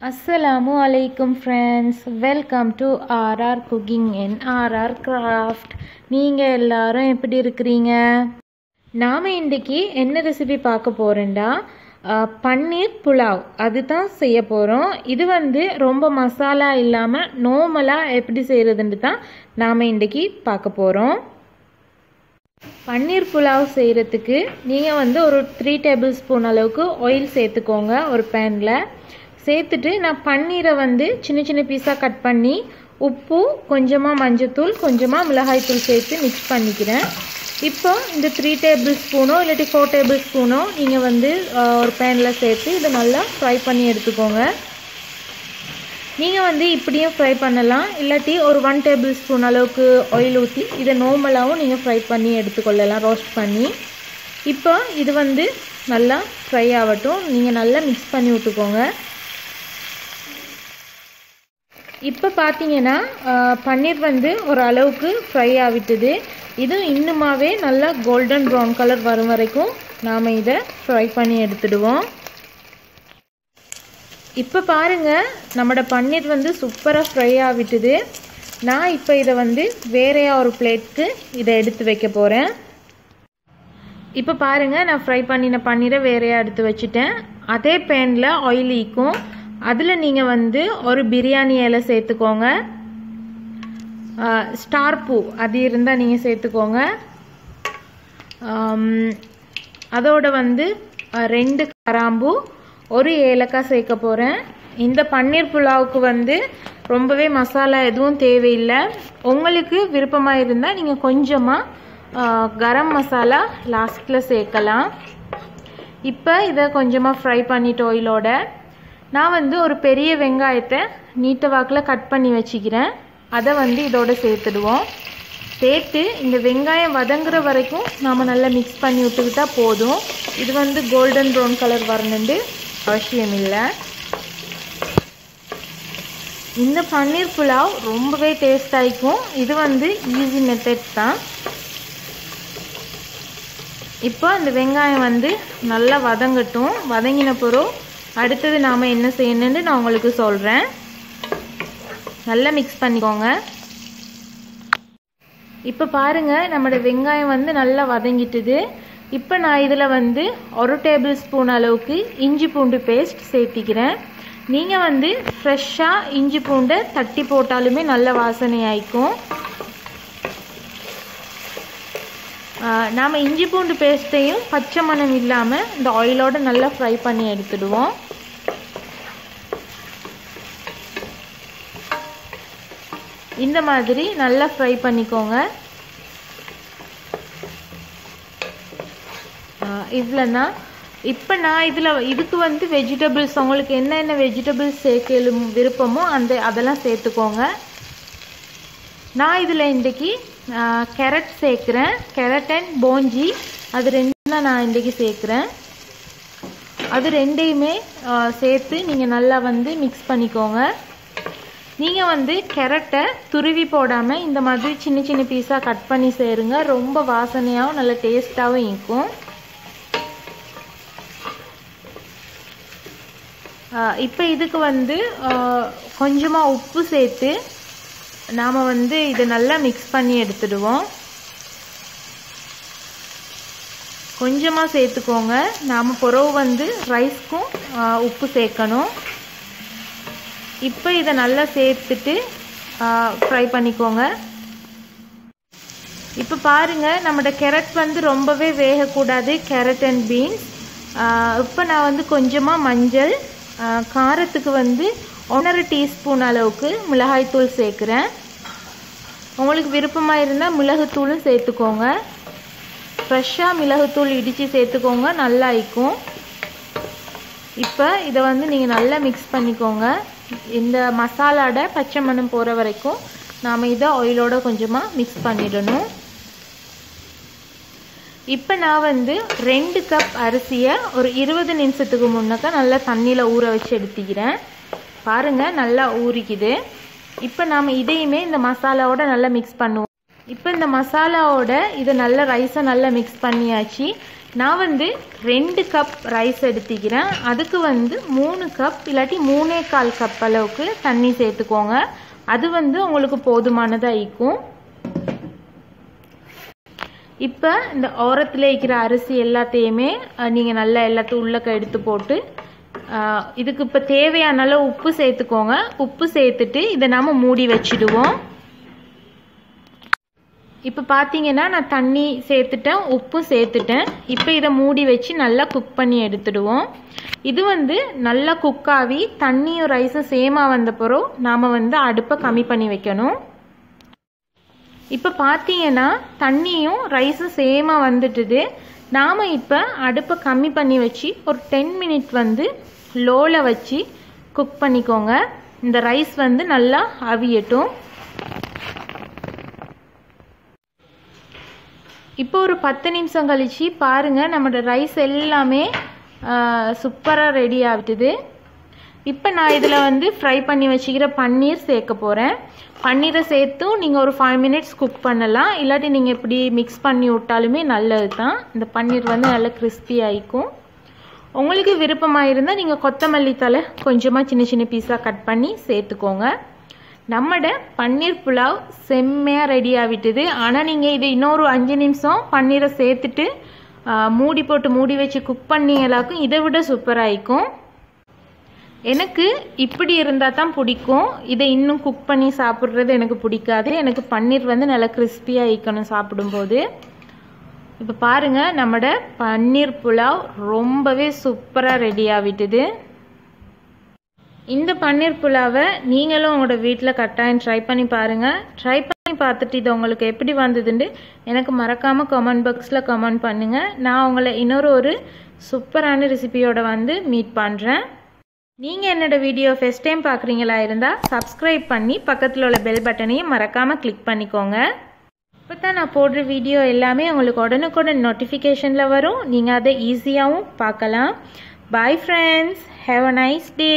அஸ்ஸலாமு அலைக்கும் friends welcome to R R cooking and R R craft நீங்கள் எல்லாரும் எப்படி இருக்கிறீங்க? நாம் இன்றைக்கி என்ன ரெசிபி பார்க்க போகிறேன்டா பன்னீர் புலாவ். அதுதான் செய்ய போகிறோம் இது வந்து ரொம்ப மசாலா இல்லாமல் நார்மலாக எப்படி செய்கிறதுன்ட்டு தான் நாம் இன்றைக்கி பார்க்க போகிறோம் பன்னீர் புலாவ் செய்கிறதுக்கு நீங்கள் வந்து ஒரு த்ரீ டேபிள் ஸ்பூன் அளவுக்கு ஆயில் சேர்த்துக்கோங்க ஒரு பேனில் சேர்த்துட்டு நான் பன்னீரை வந்து சின்ன சின்ன பீஸாக கட் பண்ணி உப்பு கொஞ்சமாக மஞ்சத்தூள் கொஞ்சமாக மிளகாய்த்தூள் சேர்த்து மிக்ஸ் பண்ணிக்கிறேன். இப்போ இந்த த்ரீ டேபிள் ஸ்பூனோ இல்லாட்டி ஃபோர் டேபிள் ஸ்பூனோ நீங்கள் வந்து ஒரு பேனில் சேர்த்து இதை நல்லா ஃப்ரை பண்ணி எடுத்துக்கோங்க. நீங்கள் வந்து இப்படியும் ஃப்ரை பண்ணலாம். இல்லாட்டி ஒரு ஒன் டேபிள் ஸ்பூன் அளவுக்கு ஆயில் ஊற்றி இதை நார்மலாகவும் நீங்கள் ஃப்ரை பண்ணி எடுத்துக்கொள்ளலாம் ரோஸ்ட் பண்ணி. இப்போ இது வந்து நல்லா ஃப்ரை ஆகட்டும். நீங்கள் நல்லா மிக்ஸ் பண்ணி விட்டுக்கோங்க. இப்போ பார்த்தீங்கன்னா பன்னீர் வந்து ஒரு அளவுக்கு ஃப்ரை ஆகிட்டுது. இது இன்னுமாவே நல்லா கோல்டன் ப்ரௌன் கலர் வரும் வரைக்கும் நாம் இதை ஃப்ரை பண்ணி எடுத்துடுவோம். இப்போ பாருங்கள் நம்மளோட பன்னீர் வந்து சூப்பராக ஃப்ரை ஆகிட்டுது. நான் இப்போ இதை வந்து வேறையா ஒரு பிளேட்க்கு இதை எடுத்து வைக்க போகிறேன் இப்போ பாருங்கள் நான் ஃப்ரை பண்ணின பன்னீரை வேறையாக எடுத்து வச்சுட்டேன். அதே பேனில் ஆயில் ஈக்கும் அதில் நீங்கள் வந்து ஒரு பிரியாணி இலை சேர்த்துக்கோங்க. ஸ்டார் பூ அது இருந்தால் நீங்கள் சேர்த்துக்கோங்க. அதோட வந்து ரெண்டு கராம்பு ஒரு ஏலக்காய் சேர்க்க போகிறேன் இந்த பன்னீர் புலாவுக்கு வந்து ரொம்பவே மசாலா எதுவும் தேவையில்லை. உங்களுக்கு விருப்பமாக இருந்தால் நீங்கள் கொஞ்சமாக கரம் மசாலா லாஸ்ட்டில் சேர்க்கலாம். இப்போ இதை கொஞ்சமாக ஃப்ரை பண்ணிட்டு ஆயிலோட நான் வந்து ஒரு பெரிய வெங்காயத்தை நீட்ட வாக்கில் கட் பண்ணி வச்சுக்கிறேன். அதை வந்து இதோட சேர்த்துடுவோம். சேர்த்து இந்த வெங்காயம் வதங்குற வரைக்கும் நாம் நல்லா மிக்ஸ் பண்ணி விட்டுக்கிட்டா போதும். இது வந்து கோல்டன் ப்ரௌன் கலர் வரணுண்டு அவசியம் இல்லை. இந்த பன்னீர் புலாவ் ரொம்பவே டேஸ்ட் ஆகிக்கும் இது வந்து ஈஸி மெத்தட் தான். இப்போ அந்த வெங்காயம் வந்து நல்லா வதங்கட்டும். வதங்கின பிறகு அடுத்தது நாம் என்ன செய்யணுன்னு நான் உங்களுக்கு சொல்கிறேன் நல்லா மிக்ஸ் பண்ணிக்கோங்க. இப்போ பாருங்கள் நம்மளோட வெங்காயம் வந்து நல்லா வதங்கிட்டுது. இப்போ நான் இதில் வந்து ஒரு டேபிள் ஸ்பூன் அளவுக்கு இஞ்சி பூண்டு பேஸ்ட் சேர்த்திக்கிறேன். நீங்கள் வந்து ஃப்ரெஷ்ஷாக இஞ்சி பூண்டை தட்டி போட்டாலுமே நல்ல வாசனை ஆயிக்கும் நாம் இஞ்சி பூண்டு பேஸ்ட்டையும் பச்சை மணம் இல்லாமல் இந்த ஆயிலோடு நல்லா ஃப்ரை பண்ணி எடுத்துடுவோம். இந்த மாதிரி நல்லா ஃப்ரை பண்ணிக்கோங்க. இவ்வளோனா இப்போ நான் இதில் இதுக்கு வந்து வெஜிடபிள்ஸ் உங்களுக்கு என்னென்ன வெஜிடபிள்ஸ் சேர்க்க விருப்பமோ அந்த அதெல்லாம் சேர்த்துக்கோங்க. நான் இதில் இன்றைக்கி கேரட் சேர்க்குறேன். கேரட் அண்ட் போஞ்சி அது ரெண்டும் தான் நான் இன்றைக்கி சேர்க்குறேன். அது ரெண்டையுமே சேர்த்து நீங்கள் நல்லா வந்து மிக்ஸ் பண்ணிக்கோங்க. நீங்கள் வந்து கெரட்டை துருவி போடாமல் இந்த மாதிரி சின்ன சின்ன பீஸாக கட் பண்ணி சேருங்க. ரொம்ப வாசனையாகவும் நல்ல டேஸ்ட்டாகவும் இருக்கும். இப்போ இதுக்கு வந்து கொஞ்சமாக உப்பு சேர்த்து நாம் வந்து இதை நல்லா மிக்ஸ் பண்ணி எடுத்துடுவோம். கொஞ்சமாக சேர்த்துக்கோங்க. நாம் புறவு வந்து ரைஸ்க்கும் உப்பு சேர்க்கணும். இப்போ இதை நல்லா சேர்த்துட்டு ஃப்ரை பண்ணிக்கோங்க. இப்போ பாருங்கள் நம்மளோட கேரட் வந்து ரொம்பவே வேகக்கூடாது. கேரட் அண்ட் பீன்ஸ் இப்போ நான் வந்து கொஞ்சமாக மஞ்சள் காரத்துக்கு வந்து ஒன்றரை டீஸ்பூன் அளவுக்கு மிளகாய்த்தூள் சேர்க்குறேன். உங்களுக்கு விருப்பமாக இருந்தால் மிளகுத்தூளும் சேர்த்துக்கோங்க. ஃப்ரெஷ்ஷாக மிளகுத்தூள் இடித்து சேர்த்துக்கோங்க நல்லா இருக்கும் இப்போ இதை வந்து நீங்கள் நல்லா மிக்ஸ் பண்ணிக்கோங்க. இந்த மசாலாட பச்சை மணம் போகிற வரைக்கும் நாம் இதை ஆயிலோட கொஞ்சமாக மிக்ஸ் பண்ணிடணும். இப்போ நான் வந்து ரெண்டு கப் அரிசியை ஒரு இருபது நிமிஷத்துக்கு முன்னக்க நல்லா தண்ணியில் ஊற வச்சு எடுத்துக்கிறேன். பாருங்கள் நல்லா ஊறிக்குது. இப்போ நாம் இதையுமே இந்த மசாலாவோட நல்லா மிக்ஸ் பண்ணுவோம். இப்போ இந்த மசாலாவோட இதை நல்லா ரைஸை நல்லா மிக்ஸ் பண்ணியாச்சு. நான் வந்து ரெண்டு கப் ரைஸ் எடுத்துக்கிறேன். அதுக்கு வந்து மூணு கப் இல்லாட்டி மூணே கால் கப் அளவுக்கு தண்ணி சேர்த்துக்கோங்க. அது வந்து உங்களுக்கு போதுமானதாக இருக்கும். இப்போ இந்த ஓரத்தில் இருக்கிற அரிசி எல்லாத்தையுமே நீங்கள் நல்லா எல்லாத்தையும் உள்ளக்க எடுத்து போட்டு இதுக்கு இப்போ தேவையான அளவு உப்பு சேர்த்துக்கோங்க. உப்பு சேர்த்துட்டு இதை நாம் மூடி வச்சிடுவோம். இப்போ பார்த்தீங்கன்னா நான் தண்ணி சேர்த்துட்டேன் உப்பும் சேர்த்துட்டேன். இப்போ இதை மூடி வச்சு நல்லா குக் பண்ணி எடுத்துடுவோம். இது வந்து நல்லா குக்காகி தண்ணியும் ரைஸும் சேமாக வந்த பிறகு நாம் வந்து அடுப்பை கம்மி பண்ணி வைக்கணும். இப்போ பார்த்தீங்கன்னா தண்ணியும் ரைஸும் சேமாக வந்துட்டுது. நாம் இப்போ அடுப்பை கம்மி பண்ணி வச்சு ஒரு டென் மினிட் வந்து லோவில் வச்சு குக் பண்ணிக்கோங்க. இந்த ரைஸ் வந்து நல்லா அவியட்டும். இப்போ ஒரு பத்து நிமிஷம் கழிச்சு பாருங்கள் நம்மளோட ரைஸ் எல்லாமே சூப்பராக ரெடி ஆகிட்டுது. இப்போ நான் இதில் வந்து ஃப்ரை பண்ணி வச்சுக்கிற பன்னீர் சேர்க்க போகிறேன் பன்னீரை சேர்த்தும் நீங்கள் ஒரு ஃபைவ் மினிட்ஸ் குக் பண்ணலாம். இல்லாட்டி நீங்கள் இப்படி மிக்ஸ் பண்ணி விட்டாலுமே நல்லது தான் இந்த பன்னீர் வந்து நல்லா கிறிஸ்பி ஆகிக்கும். உங்களுக்கு விருப்பமாக இருந்தால் நீங்கள் கொத்தமல்லி தலை கொஞ்சமாக சின்ன சின்ன பீஸாக கட் பண்ணி சேர்த்துக்கோங்க. நம்மட பன்னீர் புலாவ் செம்மையாக ரெடி ஆகிட்டுது. ஆனால் நீங்கள் இது இன்னொரு அஞ்சு நிமிஷம் பன்னீரை சேர்த்துட்டு மூடி போட்டு மூடி வச்சு குக் பண்ணிங்களாக்கும் இதை விட சூப்பராகிக்கும் எனக்கு இப்படி இருந்தால் தான் பிடிக்கும். இதை இன்னும் குக் பண்ணி சாப்பிட்றது எனக்கு பிடிக்காது. எனக்கு பன்னீர் வந்து நல்லா கிறிஸ்பியாக இருக்கணும் சாப்பிடும்போது. இப்போ பாருங்கள் நம்மட பன்னீர் புலாவ் ரொம்பவே சூப்பராக ரெடி ஆகிட்டுது. இந்த பன்னீர் புலாவை நீங்களும் உங்களோட வீட்டில் கட்டாயம் ட்ரை பண்ணி பாருங்கள் ட்ரை பண்ணி பார்த்துட்டு இது உங்களுக்கு எப்படி வந்ததுன்னு எனக்கு மறக்காமல் கமெண்ட் பாக்ஸில் கமெண்ட் பண்ணுங்கள் நான் உங்களை இன்னொரு ஒரு சூப்பரான ரெசிபியோட வந்து மீட் பண்ணுறேன் நீங்கள் என்னோடய வீடியோ ஃபஸ்ட் டைம் பார்க்குறீங்களா இருந்தால் சப்ஸ்கிரைப் பண்ணி பக்கத்தில் உள்ள பெல் பட்டனையும் மறக்காமல் கிளிக் பண்ணிக்கோங்க. இப்போ தான் நான் போடுற வீடியோ எல்லாமே உங்களுக்கு உடனுக்குடன் நோட்டிஃபிகேஷனில் வரும். நீங்கள் அதை ஈஸியாகவும் பார்க்கலாம். Bye friends have a nice day